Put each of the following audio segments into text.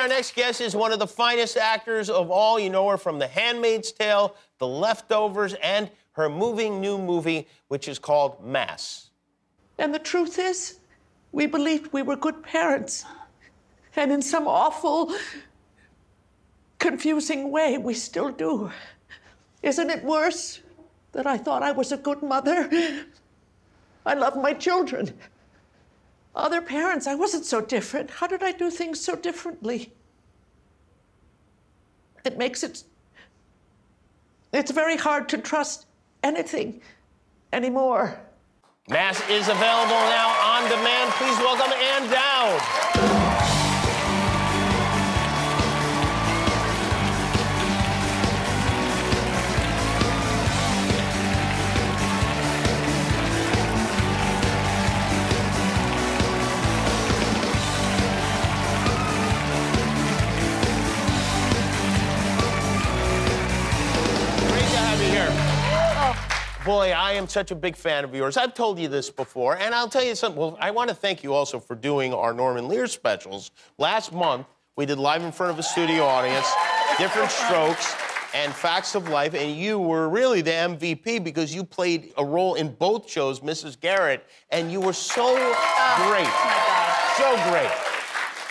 Our next guest is one of the finest actors of all. You know her from The Handmaid's Tale, The Leftovers, and her moving new movie, which is called Mass. And the truth is, we believed we were good parents. And in some awful, confusing way, we still do. Isn't it worse that I thought I was a good mother? I love my children. Other parents, I wasn't so different. How did I do things so differently? It makes it. It's very hard to trust anything anymore. Mass is available now on demand. Please welcome Ann Dowd. Boy, I am such a big fan of yours. I've told you this before, and I'll tell you something. Well, I want to thank you also for doing our Norman Lear specials. Last month, we did live in front of a studio audience, different strokes, and facts of life, and you were really the MVP because you played a role in both shows, Mrs. Garrett, and you were so oh, great. So great.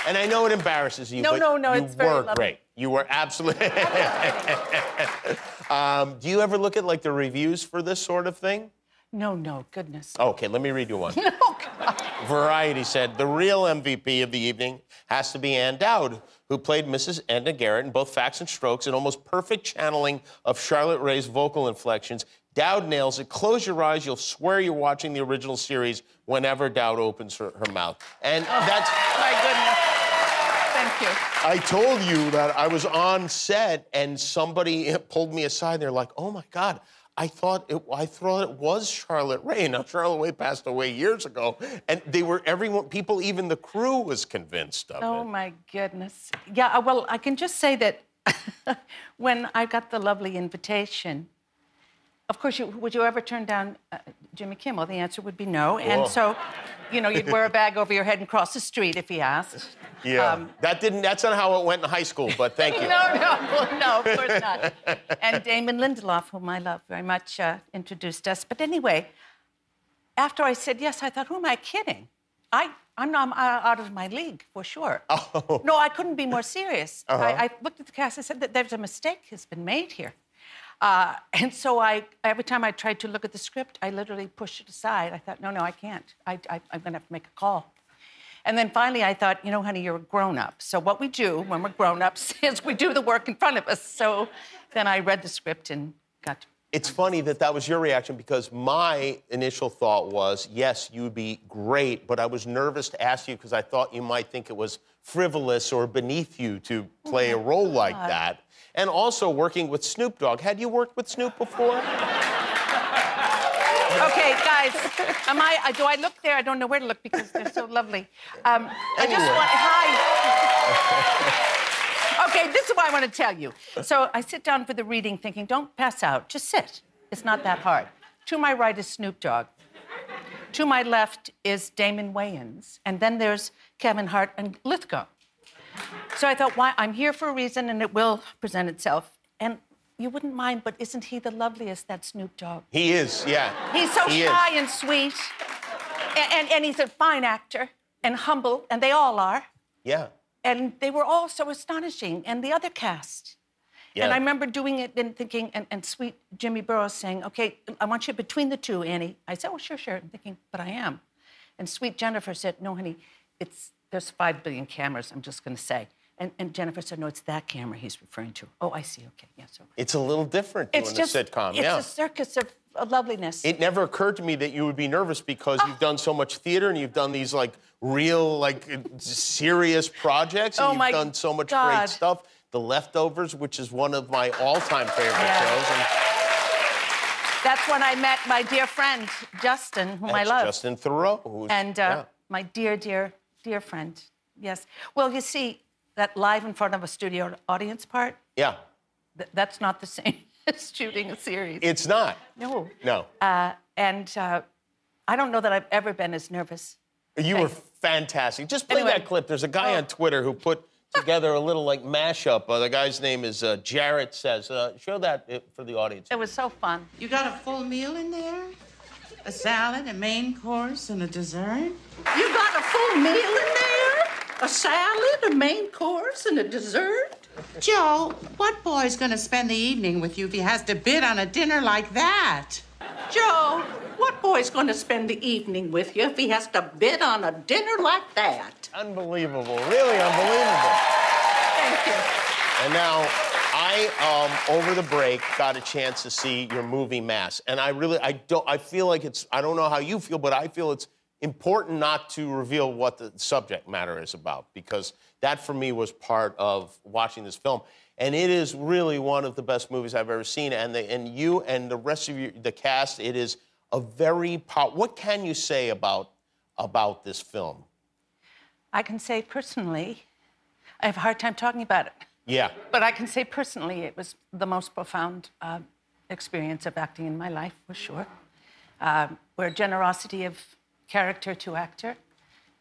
And I know it embarrasses you, No, but no, no, you it's very were lovely. great. You were absolutely. um, do you ever look at like the reviews for this sort of thing? No, no, goodness. Okay, let me read you one. Oh, God. Variety said the real MVP of the evening has to be Ann Dowd, who played Mrs. Edna Garrett in both Facts and Strokes, an almost perfect channeling of Charlotte Rae's vocal inflections. Dowd nails it. Close your eyes, you'll swear you're watching the original series whenever Dowd opens her, her mouth. And oh, that's. My goodness. I told you that I was on set and somebody pulled me aside. And They're like, "Oh my God, I thought it, I thought it was Charlotte Rae." Now Charlotte Rae passed away years ago, and they were everyone, people, even the crew was convinced of Oh, it. Oh my goodness. Yeah, uh, well, I can just say that when I got the lovely invitation, of course, you, would you ever turn down uh, Jimmy Kimmel? The answer would be no. And so, you know, you'd wear a bag over your head and cross the street if he asked. Yeah, Um, that didn't. That's not how it went in high school. But thank you. No, no, no, of course not. And Damon Lindelof, whom I love very much, uh, introduced us. But anyway, after I said yes, I thought, who am I kidding? I, I'm not I'm out of my league for sure. Oh. No, I couldn't be more serious. Uh-huh. I, I looked at the cast and said that there's a mistake has been made here. Uh, and so I, every time I tried to look at the script, I literally pushed it aside. I thought, no, no, I can't. I, I, I'm going to have to make a call. And then finally, I thought, you know, honey, you're a grown up. So what we do when we're grown ups is we do the work in front of us. So then I read the script and got. It's funny that that was your reaction because my initial thought was, yes, you would be great, but I was nervous to ask you because I thought you might think it was frivolous or beneath you to play a role like that. And also working with Snoop Dogg. Had you worked with Snoop before? Okay, guys, am I? I- Do I look there? I don't know where to look because they're so lovely. Um, I just Anyway. want. Hi. Okay, this is what I want to tell you. So I sit down for the reading, thinking, don't pass out, just sit. It's not that hard. To my right is Snoop Dogg. To my left is Damon Wayans, and then there's Kevin Hart and Lithgow. So I thought, why? I'm here for a reason, and it will present itself. And you wouldn't mind, but isn't he the loveliest, that Snoop Dogg? He is, yeah. He's so He is. shy and sweet. And, and, and he's a fine actor and humble, and they all are. Yeah. And they were all so astonishing, and the other cast. Yeah. And I remember doing it and thinking, and, and sweet Jimmy Burrows saying, Okay, I want you between the two, Annie. I said, Oh, sure, sure. I'm thinking, But I am. And sweet Jennifer said, No, honey, it's, there's five billion cameras, I'm just going to say. And, and Jennifer said, No, it's that camera he's referring to. Oh, I see. Okay, yeah, so. It's a little different doing It's a sitcom, it's yeah. It's a circus of loveliness. It never occurred to me that you would be nervous because Ah. you've done so much theater and you've done these like real, like serious projects and Oh, you've my done so much God. great stuff. The Leftovers, which is one of my all-time favorite Yeah. shows, and That's when I met my dear friend, Justin, whom I love. Justin Theroux, who's and uh, yeah. my dear, dear, dear friend. Yes. Well, you see, that live in front of a studio audience part, yeah, th- that's not the same as shooting a series. it's not. no. No, Uh, and uh, I don't know that I've ever been as nervous. you were fantastic. Just play Anyway. that clip. There's a guy Oh. on Twitter who put together a little like mashup. Uh, the guy's name is uh, Jarrett Says. Uh, show that uh, for the audience. It was so fun. You got a full meal in there? A salad, a main course, and a dessert? You got a full meal in there? A salad, a main course, and a dessert? Joe, what boy's gonna spend the evening with you if he has to bid on a dinner like that? Joe, what boy's going to spend the evening with you if he has to bid on a dinner like that? Unbelievable, really unbelievable. Thank you. And now, I um, over the break got a chance to see your movie Mass, and I really, I don't, I feel like it's, I don't know how you feel, but I feel it's important not to reveal what the subject matter is about because that for me was part of watching this film, and it is really one of the best movies I've ever seen. And the, and you and the rest of you, the cast, it is a very pow- What can you say about about this film? I can say personally, I have a hard time talking about it. Yeah. But I can say personally, it was the most profound uh, experience of acting in my life, for sure. Um, where generosity of character to actor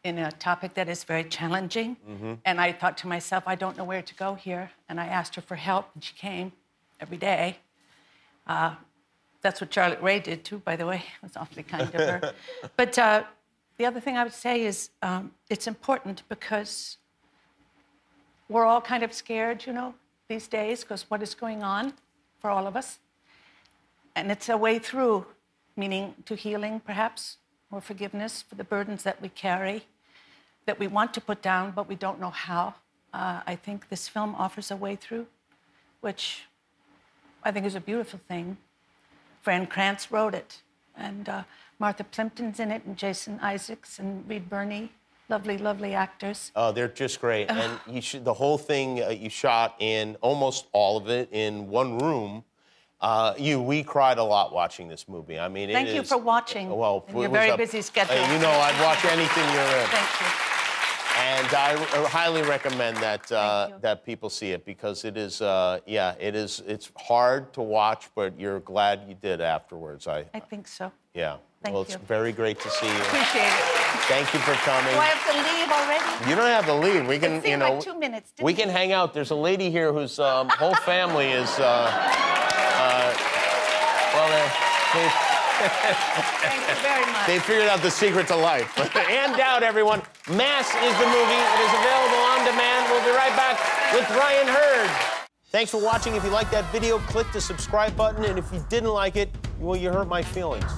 in a topic that is very challenging. And I thought to myself, I don't know where to go here. And I asked her for help, and she came every day. Uh, that's what Charlotte Rae did too, by the way. It was awfully kind of her. but uh, the other thing I would say is um, it's important because we're all kind of scared, you know, these days, because what is going on for all of us. And it's a way through, meaning to healing, perhaps, or forgiveness for the burdens that we carry, that we want to put down, but we don't know how. Uh, I think this film offers a way through, which I think is a beautiful thing. Fran Krantz wrote it, and uh, Martha Plimpton's in it, and Jason Isaacs and Reed Birney, lovely, lovely actors. Oh, they're just great. And you should, the whole thing uh, you shot in almost all of it in one room. Uh, you, we cried a lot watching this movie. I mean, it Thank you is- for watching Well, in it your very a- busy schedule. Uh, you know, I'd watch anything you're in, Thank you. and I highly recommend that uh, that people see it because it is, uh, yeah, it is. It's hard to watch, but you're glad you did afterwards. I, I think so. yeah. Thank well, it's you. very great to see you. Appreciate it. Thank you for coming. Do I have to leave already? You don't have to leave. We can, you know, like two minutes, we can hang out. There's a lady here whose um, whole family is, uh, uh, well, they, they, Thank you very much. they figured out the secret to life. Ann Dowd, everyone. Mass is the movie. It is available on demand. We'll be right back with Ryan Hurd. Thanks for watching. If you liked that video, click the subscribe button. And if you didn't like it, well, you hurt my feelings.